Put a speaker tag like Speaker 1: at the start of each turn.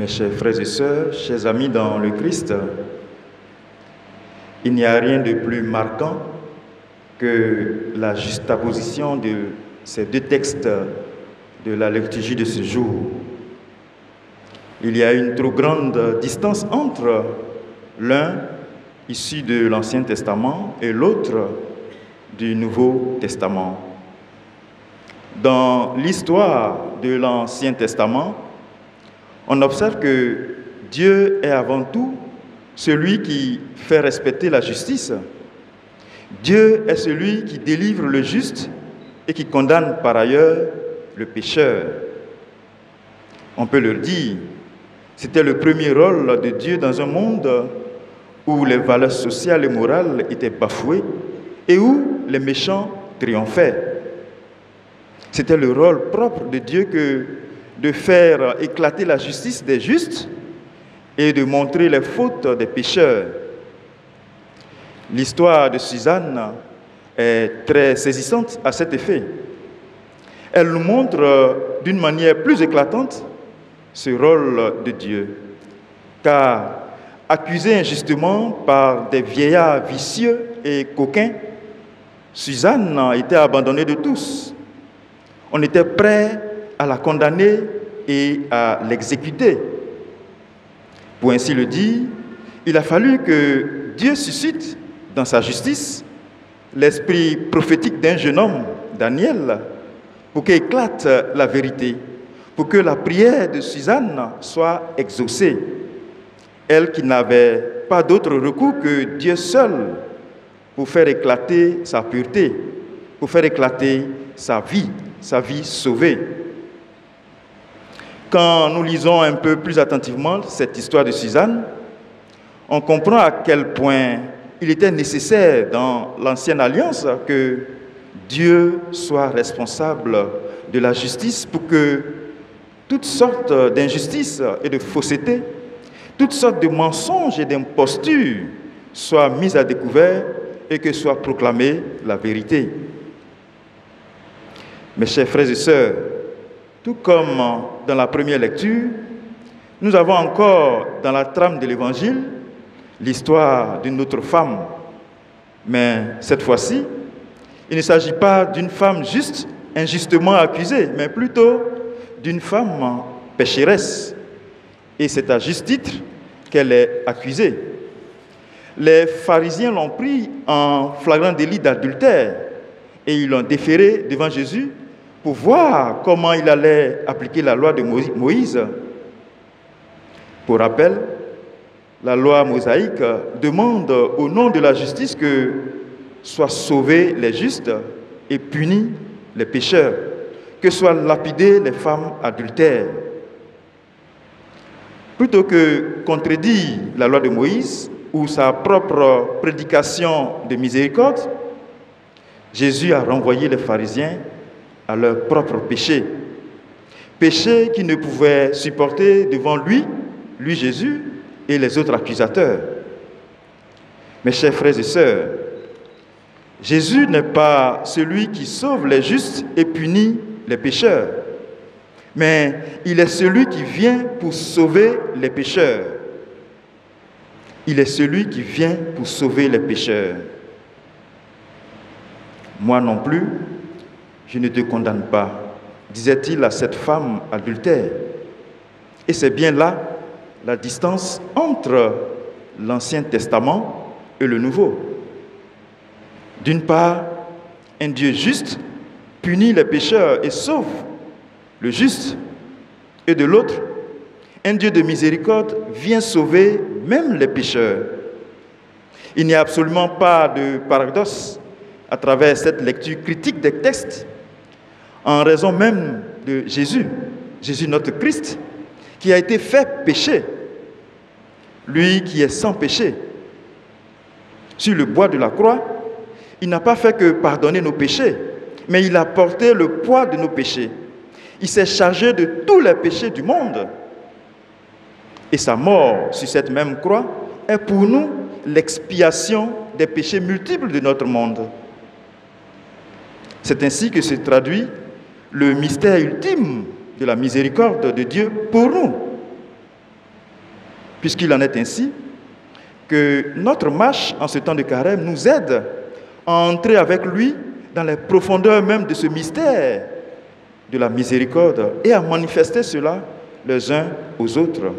Speaker 1: Mes chers frères et sœurs, chers amis dans le Christ, il n'y a rien de plus marquant que la juxtaposition de ces deux textes de la liturgie de ce jour. Il y a une trop grande distance entre l'un issu de l'Ancien Testament et l'autre du Nouveau Testament. Dans l'histoire de l'Ancien Testament, on observe que Dieu est avant tout celui qui fait respecter la justice. Dieu est celui qui délivre le juste et qui condamne par ailleurs le pécheur. On peut le dire, c'était le premier rôle de Dieu dans un monde où les valeurs sociales et morales étaient bafouées et où les méchants triomphaient. C'était le rôle propre de Dieu que de faire éclater la justice des justes et de montrer les fautes des pécheurs. L'histoire de Suzanne est très saisissante à cet effet. Elle nous montre d'une manière plus éclatante ce rôle de Dieu. Car accusée injustement par des vieillards vicieux et coquins, Suzanne été abandonnée de tous. On était prêt à la condamner et à l'exécuter. Pour ainsi le dire, il a fallu que Dieu suscite dans sa justice l'esprit prophétique d'un jeune homme, Daniel, pour qu'éclate la vérité, pour que la prière de Suzanne soit exaucée. Elle qui n'avait pas d'autre recours que Dieu seul pour faire éclater sa pureté, pour faire éclater sa vie, sa vie sauvée. Quand nous lisons un peu plus attentivement cette histoire de Suzanne, on comprend à quel point il était nécessaire dans l'ancienne alliance que Dieu soit responsable de la justice pour que toutes sortes d'injustices et de faussetés, toutes sortes de mensonges et d'impostures soient mises à découvert et que soit proclamée la vérité. Mes chers frères et sœurs, tout comme dans la première lecture, nous avons encore dans la trame de l'Évangile l'histoire d'une autre femme. Mais cette fois-ci, il ne s'agit pas d'une femme juste, injustement accusée, mais plutôt d'une femme pécheresse. Et c'est à juste titre qu'elle est accusée. Les pharisiens l'ont pris en flagrant délit d'adultère et ils l'ont déféré devant Jésus pour voir comment il allait appliquer la loi de Moïse. Pour rappel, la loi mosaïque demande au nom de la justice que soient sauvés les justes et punis les pécheurs, que soient lapidées les femmes adultères. Plutôt que contredire la loi de Moïse ou sa propre prédication de miséricorde, Jésus a renvoyé les pharisiens à leur propre péché. Péché qu'ils ne pouvaient supporter devant lui, lui Jésus, et les autres accusateurs. Mes chers frères et sœurs, Jésus n'est pas celui qui sauve les justes et punit les pécheurs, mais il est celui qui vient pour sauver les pécheurs. Il est celui qui vient pour sauver les pécheurs. Moi non plus, je ne te condamne pas, disait-il à cette femme adultère. Et c'est bien là la distance entre l'Ancien Testament et le Nouveau. D'une part, un Dieu juste punit les pécheurs et sauve le juste. Et de l'autre, un Dieu de miséricorde vient sauver même les pécheurs. Il n'y a absolument pas de paradoxe à travers cette lecture critique des textes en raison même de Jésus, Jésus notre Christ, qui a été fait péché, lui qui est sans péché. Sur le bois de la croix, il n'a pas fait que pardonner nos péchés, mais il a porté le poids de nos péchés. Il s'est chargé de tous les péchés du monde. Et sa mort sur cette même croix est pour nous l'expiation des péchés multiples de notre monde. C'est ainsi que se traduit le mystère ultime de la miséricorde de Dieu pour nous. puisqu'il en est ainsi, que notre marche en ce temps de carême nous aide à entrer avec lui dans les profondeurs même de ce mystère de la miséricorde et à manifester cela les uns aux autres.